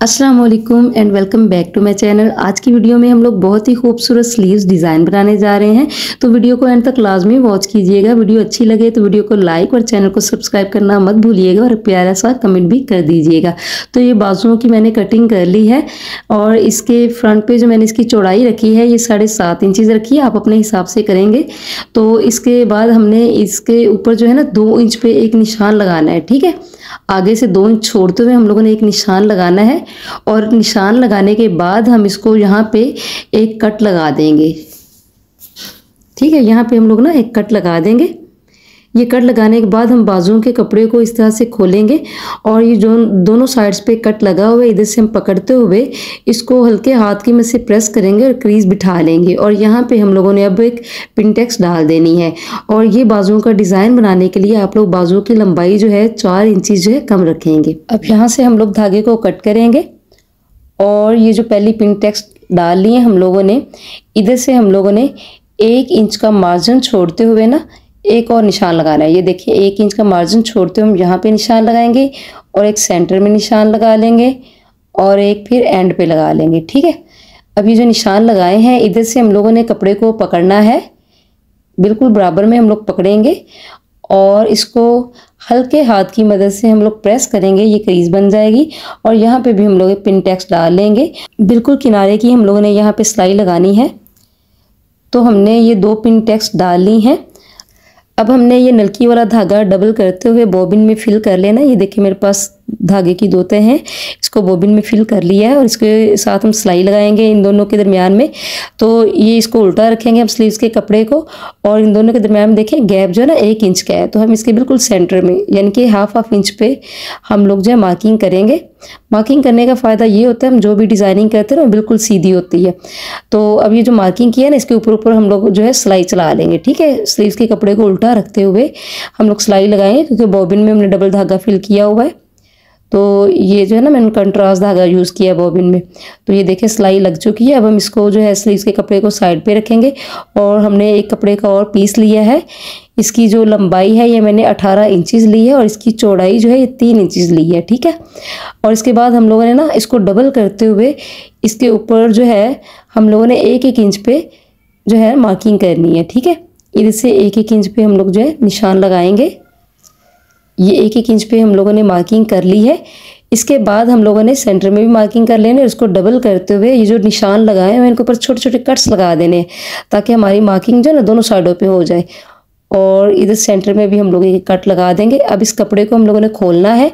अस्सलाम वालेकुम and welcome back to my channel आज की वीडियो में हम लोग बहुत ही खूबसूरत स्लीव्स डिज़ाइन बनाने जा रहे हैं। तो वीडियो को एंड तक लाजमी वॉच कीजिएगा। वीडियो अच्छी लगे तो वीडियो को लाइक और चैनल को सब्सक्राइब करना मत भूलिएगा और प्यारा सा कमेंट भी कर दीजिएगा। तो ये बाजुओं की मैंने कटिंग कर ली है और इसके फ्रंट पे जो मैंने इसकी चौड़ाई रखी है, ये साढ़े सात इंचज़ रखी है। आप अपने हिसाब से करेंगे। तो इसके बाद हमने इसके ऊपर जो है ना दो इंच पे एक निशान लगाना है, ठीक है? आगे से दो इंच छोड़ते हुए हम लोगों ने एक निशान लगाना है और निशान लगाने के बाद हम इसको यहाँ पे एक कट लगा देंगे। ठीक है, यहाँ पे हम लोग ना एक कट लगा देंगे। ये कट लगाने के बाद हम बाजुओं के कपड़े को इस तरह से खोलेंगे और ये जो दोनों साइड्स पे कट लगा हुआ है, इधर से हम पकड़ते हुए इसको हल्के हाथ की में से प्रेस करेंगे और क्रीज बिठा लेंगे। और यहाँ पे हम लोगों ने अब एक पिनटेक्स डाल देनी है। और ये बाजुओं का डिज़ाइन बनाने के लिए आप लोग बाजुओं की लंबाई जो है, चार इंची जो है, कम रखेंगे। अब यहाँ से हम लोग धागे को कट करेंगे और ये जो पहली पिनटेक्स डाल ली है हम लोगों ने, इधर से हम लोगों ने एक इंच का मार्जिन छोड़ते हुए ना एक और निशान लगाना है। ये देखिए, एक इंच का मार्जिन छोड़ते हुए हम यहाँ पे निशान लगाएँगे और एक सेंटर में निशान लगा लेंगे और एक फिर एंड पे लगा लेंगे, ठीक है? अब ये जो निशान लगाए हैं, इधर से हम लोगों ने कपड़े को पकड़ना है। बिल्कुल बराबर में हम लोग पकड़ेंगे और इसको हल्के हाथ की मदद से हम लोग प्रेस करेंगे, ये क्रीज बन जाएगी और यहाँ पे भी हम लोग पिन टैक्स डाल लेंगे। बिल्कुल किनारे की हम लोगों ने यहाँ पे सिलाई लगानी है। तो हमने ये दो पिन टैक्स डाल ली हैं। अब हमने ये नलकी वाला धागा डबल करते हुए बॉबिन में फिल कर लेना ये देखिए मेरे पास धागे की दोते हैं। इसको बोबिन में फिल कर लिया है और इसके साथ हम सिलाई लगाएँगे इन दोनों के दरमियान में। तो ये इसको उल्टा रखेंगे हम स्लीव्स के कपड़े को और इन दोनों के दरमियान में देखें गैप जो है ना एक इंच का है। तो हम इसके बिल्कुल सेंटर में यानी कि हाफ़ हाफ़ इंच पे हम लोग जो है मार्किंग करेंगे। मार्किंग करने का फ़ायदा ये होता है हम जो भी डिज़ाइनिंग करते हैं ना बिल्कुल सीधी होती है। तो अब ये जो मार्किंग किया है ना इसके ऊपर ऊपर हम लोग जो है सिलाई चला लेंगे, ठीक है? स्लीव्स के कपड़े को उल्टा रखते हुए हम लोग सिलाई लगाएँगे क्योंकि बॉबिन में हमने डबल धागा फिल किया हुआ है। तो ये जो है ना मैंने कंट्रास्ट धागा यूज़ किया बॉबिन में। तो ये देखिए सिलाई लग चुकी है। अब हम इसको जो है स्लीव्स के कपड़े को साइड पे रखेंगे और हमने एक कपड़े का और पीस लिया है। इसकी जो लंबाई है, ये मैंने 18 इंचज़ ली है और इसकी चौड़ाई जो है ये तीन इंचज़ ली है, ठीक है? और इसके बाद हम लोगों ने ना इसको डबल करते हुए इसके ऊपर जो है हम लोगों ने एक एक इंच पे जो है मार्किंग करनी है, ठीक है? इधर से एक एक इंच पे हम लोग जो है निशान लगाएँगे। ये एक एक इंच पे हम लोगों ने मार्किंग कर ली है। इसके बाद हम लोगों ने सेंटर में भी मार्किंग कर लेने उसको डबल करते हुए ये जो निशान लगाए हैं इनके ऊपर छोटे छोटे कट्स लगा देने ताकि हमारी मार्किंग जो है ना, दोनों साइडों पे हो जाए। और इधर सेंटर में भी हम लोग ये कट लगा देंगे। अब इस कपड़े को हम लोगों ने खोलना है।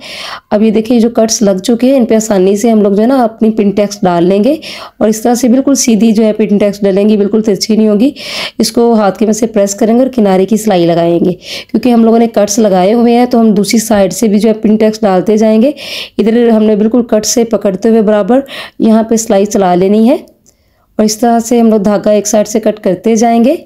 अब ये देखिए जो कट्स लग चुके हैं इन पे आसानी से हम लोग जो है ना अपनी पिन टैक्स डाल लेंगे। और इस तरह से बिल्कुल सीधी जो है पिन टैक्स डालेंगे, बिल्कुल तिरछी नहीं होगी। इसको हाथ के में से प्रेस करेंगे और किनारे की सिलाई लगाएँगे। क्योंकि हम लोगों ने कट्स लगाए हुए हैं तो हम दूसरी साइड से भी जो है पिन टैक्स डालते जाएँगे। इधर हमने बिल्कुल कट से पकड़ते हुए बराबर यहाँ पर सिलाई चला लेनी है। और इस तरह से हम लोग धागा एक साइड से कट करते जाएँगे।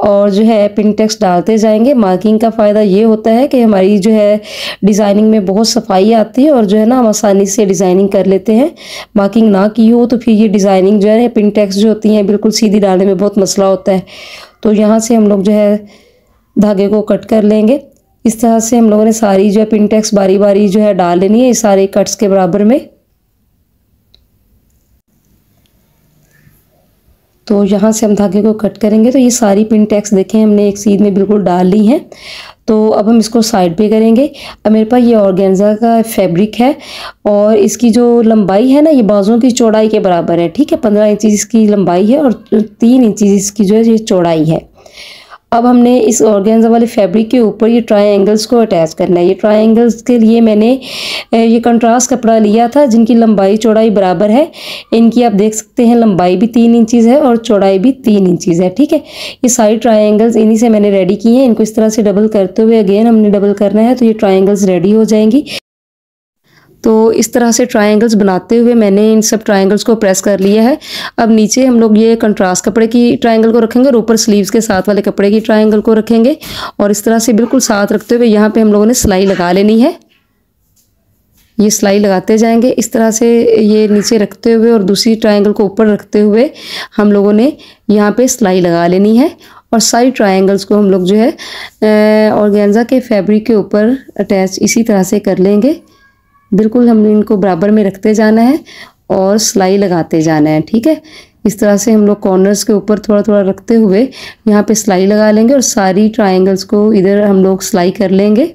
और जो है पिन डालते जाएँगे। मार्किंग का फ़ायदा ये होता है कि हमारी जो है डिज़ाइनिंग में बहुत सफ़ाई आती है और जो है ना हम आसानी से डिज़ाइनिंग कर लेते हैं। मार्किंग ना की हो तो फिर ये डिज़ाइनिंग जो है पिन टेक्स जो होती हैं बिल्कुल सीधी डालने में बहुत मसला होता है। तो यहाँ से हम लोग जो है धागे को कट कर लेंगे। इस तरह से हम लोगों ने सारी जो है पिन बारी बारी जो है डाल लेनी है। सारे कट्स के बराबर में। तो यहाँ से हम धागे को कट करेंगे। तो ये सारी पिन टैक्स देखें, हमने एक सीध में बिल्कुल डाल ली हैं। तो अब हम इसको साइड पे करेंगे। अब मेरे पास ये ऑर्गेन्जा का फैब्रिक है और इसकी जो लंबाई है ना, ये बाजुओं की चौड़ाई के बराबर है, ठीक है? पंद्रह इंचज़ इसकी लंबाई है और तीन इंचज़ इसकी जो है, ये चौड़ाई है। अब हमने इस ऑर्गेन्जा वाले फैब्रिक के ऊपर ये ट्रायंगल्स को अटैच करना है। ये ट्रायंगल्स के लिए मैंने ये कंट्रास्ट कपड़ा लिया था, जिनकी लंबाई चौड़ाई बराबर है। इनकी आप देख सकते हैं, लंबाई भी तीन इंचज़ है और चौड़ाई भी तीन इंचज़ है, ठीक है? ये सारी ट्रायंगल्स इन्हीं से मैंने रेडी की हैं। इनको इस तरह से डबल करते हुए अगेन हमने डबल करना है तो ये ट्राइंगल्स रेडी हो जाएँगी। तो इस तरह से ट्रायंगल्स बनाते हुए मैंने इन सब ट्रायंगल्स को प्रेस कर लिया है। अब नीचे हम लोग ये कंट्रास्ट कपड़े की ट्रायंगल को रखेंगे और ऊपर स्लीव्स के साथ वाले कपड़े की ट्रायंगल को रखेंगे। और इस तरह से बिल्कुल साथ रखते हुए यहाँ पे हम लोगों ने सिलाई लगा लेनी है। ये सिलाई लगाते जाएँगे। इस तरह से ये नीचे रखते हुए और दूसरी ट्रायंगल को ऊपर रखते हुए हम लोगों ने यहाँ पे सिलाई लगा लेनी है। और सारी ट्रायंगल्स को हम लोग जो है ऑर्गेन्जा के फैब्रिक के ऊपर अटैच इसी तरह से कर लेंगे। बिल्कुल हमने इनको बराबर में रखते जाना है और सिलाई लगाते जाना है, ठीक है? इस तरह से हम लोग कॉर्नर्स के ऊपर थोड़ा थोड़ा रखते हुए यहाँ पे सिलाई लगा लेंगे और सारी ट्रायंगल्स को इधर हम लोग सिलाई कर लेंगे।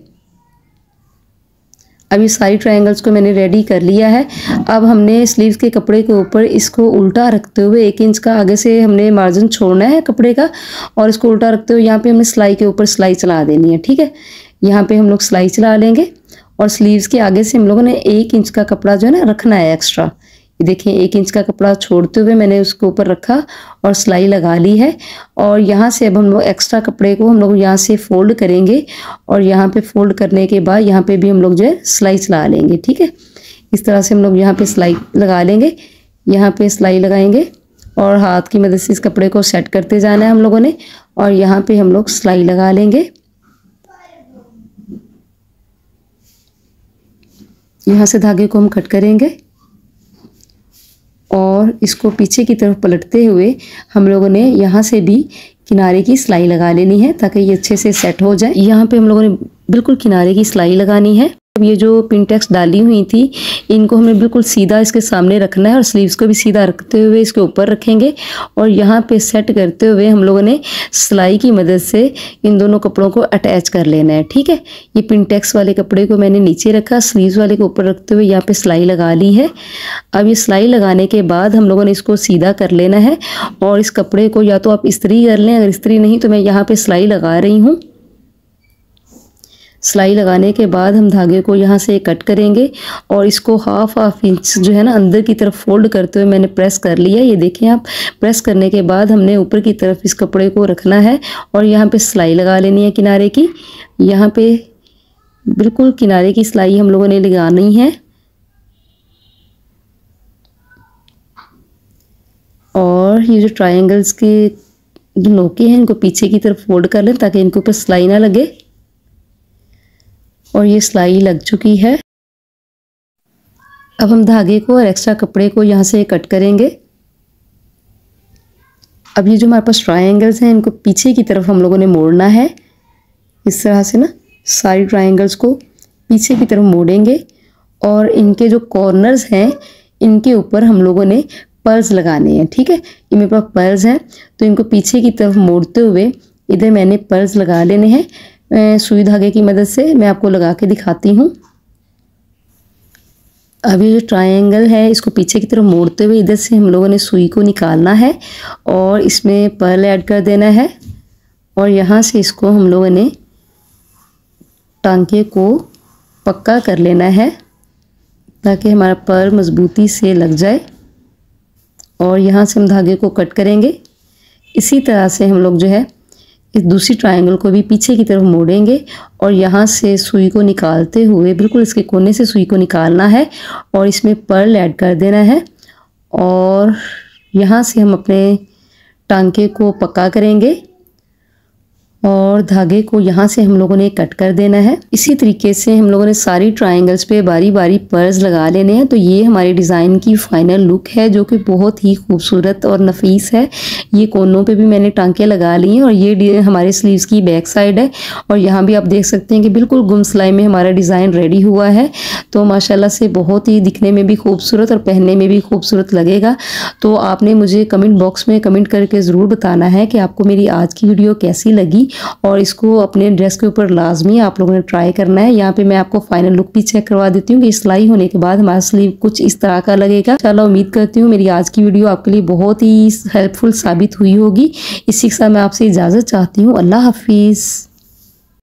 अब ये सारी ट्रायंगल्स को मैंने रेडी कर लिया है। अब हमने स्लीव्स के कपड़े के ऊपर इसको उल्टा रखते हुए एक इंच का आगे से हमने मार्जिन छोड़ना है कपड़े का और इसको उल्टा रखते हुए यहाँ पे हमने सिलाई के ऊपर सिलाई चला देनी है, ठीक है? यहाँ पे हम लोग सिलाई चला लेंगे। और स्लीव्स के आगे से हम लोगों ने एक इंच का कपड़ा जो है ना रखना है एक्स्ट्रा ये देखिए, एक इंच का कपड़ा छोड़ते हुए मैंने उसके ऊपर रखा और सिलाई लगा ली है। और यहाँ से अब हम लोग एक्स्ट्रा कपड़े को हम लोग यहाँ से फोल्ड करेंगे और यहाँ पे फोल्ड करने के बाद यहाँ पे भी हम लोग जो है सिलाई चला लेंगे, ठीक है? इस तरह से हम लोग यहाँ पे सिलाई लगा लेंगे, यहाँ पे सिलाई लगाएँगे और हाथ की मदद से इस कपड़े को सेट करते जाना है हम लोगों ने और यहाँ पे हम लोग सिलाई लगा लेंगे। यहाँ से धागे को हम कट करेंगे। और इसको पीछे की तरफ़ पलटते हुए हम लोगों ने यहाँ से भी किनारे की सिलाई लगा लेनी है ताकि ये अच्छे से सेट हो जाए। यहाँ पे हम लोगों ने बिल्कुल किनारे की सिलाई लगानी है। ये जो पिनटेक्स डाली हुई थी, इनको हमें बिल्कुल सीधा इसके सामने रखना है और स्लीव्स को भी सीधा रखते हुए इसके ऊपर रखेंगे। और यहाँ पे सेट करते हुए हम लोगों ने सिलाई की मदद से इन दोनों कपड़ों को अटैच कर लेना है, ठीक है? ये पिनटेक्स वाले कपड़े को मैंने नीचे रखा स्लीव्स वाले को ऊपर रखते हुए यहाँ पर सिलाई लगा ली है। अब ये सिलाई लगाने के बाद हम लोगों ने इसको सीधा कर लेना है और इस कपड़े को या तो आप इस्त्री कर लें, अगर इस्त्री नहीं तो मैं यहाँ पर सिलाई लगा रही हूँ। सिलाई लगाने के बाद हम धागे को यहाँ से कट करेंगे और इसको हाफ़ हाफ़ इंच जो है ना अंदर की तरफ़ फोल्ड करते हुए मैंने प्रेस कर लिया ये देखें आप प्रेस करने के बाद हमने ऊपर की तरफ़ इस कपड़े को रखना है और यहाँ पे सिलाई लगा लेनी है किनारे की। यहाँ पे बिल्कुल किनारे की सिलाई हम लोगों ने लगानी है। और ये जो ट्रायंगल्स के नोके हैं, इनको पीछे की तरफ़ फोल्ड कर लें ताकि इनके ऊपर सिलाई ना लगे। और ये सिलाई लग चुकी है। अब हम धागे को और एक्स्ट्रा कपड़े को यहाँ से कट करेंगे। अब ये जो हमारे पास ट्रायंगल्स हैं, इनको पीछे की तरफ़ हम लोगों ने मोड़ना है। इस तरह से ना सारी ट्रायंगल्स को पीछे की तरफ़ मोड़ेंगे और इनके जो कॉर्नर्स हैं, इनके ऊपर हम लोगों ने पर्ल्स लगाने हैं, ठीक है? ये मेरे पास पर्ल्स हैं तो इनको पीछे की तरफ़ मोड़ते हुए इधर मैंने पर्ल्स लगा लेने हैं। सुई धागे की मदद से मैं आपको लगा के दिखाती हूँ। अभी जो ट्रायंगल है, इसको पीछे की तरफ़ मोड़ते हुए इधर से हम लोगों ने सुई को निकालना है और इसमें पर्ल ऐड कर देना है और यहाँ से इसको हम लोगों ने टांके को पक्का कर लेना है ताकि हमारा पर मज़बूती से लग जाए और यहाँ से हम धागे को कट करेंगे। इसी तरह से हम लोग जो है इस दूसरी ट्रायंगल को भी पीछे की तरफ़ मोड़ेंगे और यहाँ से सुई को निकालते हुए, बिल्कुल इसके कोने से सुई को निकालना है और इसमें पर्ल ऐड कर देना है और यहाँ से हम अपने टांके को पक्का करेंगे और धागे को यहाँ से हम लोगों ने कट कर देना है। इसी तरीके से हम लोगों ने सारी ट्रायंगल्स पे बारी बारी पर्स लगा लेने हैं। तो ये हमारे डिज़ाइन की फाइनल लुक है, जो कि बहुत ही खूबसूरत और नफीस है। ये कोनों पे भी मैंने टांके लगा ली हैं और ये हमारे स्लीव्स की बैक साइड है और यहाँ भी आप देख सकते हैं कि बिल्कुल गुम सिलाई में हमारा डिज़ाइन रेडी हुआ है। तो माशाला से बहुत ही दिखने में भी खूबसूरत और पहनने में भी खूबसूरत लगेगा। तो आपने मुझे कमेंट बॉक्स में कमेंट करके ज़रूर बताना है कि आपको मेरी आज की वीडियो कैसी लगी और इसको अपने ड्रेस के ऊपर लाजमी आप लोगों ने ट्राई करना है। यहाँ पे मैं आपको फाइनल लुक भी चेक करवा देती हूँ कि सिलाई होने के बाद हमारा स्लीव कुछ इस तरह का लगेगा। चलो उम्मीद करती हूँ मेरी आज की वीडियो आपके लिए बहुत ही हेल्पफुल साबित हुई होगी। इसी के साथ मैं आपसे इजाज़त चाहती हूँ। अल्लाह हाफिज़।